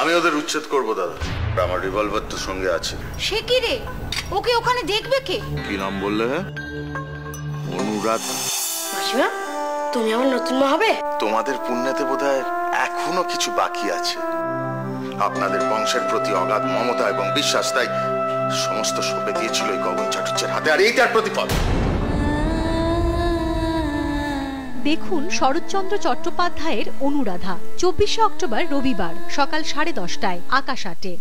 আমি ওদের উচ্ছেদ করব দাদা। আমার রিভলভার তো সঙ্গে আছে। সে কি রে? ওকে ওখানে দেখবে কে? কি নাম বললে হ্যাঁ? অনুরাধা। মাসিমা তুমি আমার নতুন মা হবে? তোমাদের পুণ্যতে বোধহয় এখনও কিছু বাকি আছে। আপনাদের বংশের প্রতি অগাধ মমতা এবং বিশ্বাস তাই সমস্ত সঁপে দিয়েছিল এই গগন চাটুর্যের হাতে আর এইটার প্রতিফল। দেখুন শরৎচন্দ্র চট্টোপাধ্যায়ের অনুরাধা চব্বিশে অক্টোবর রবিবার সকাল সাড়ে দশটায় আকাশ আটে।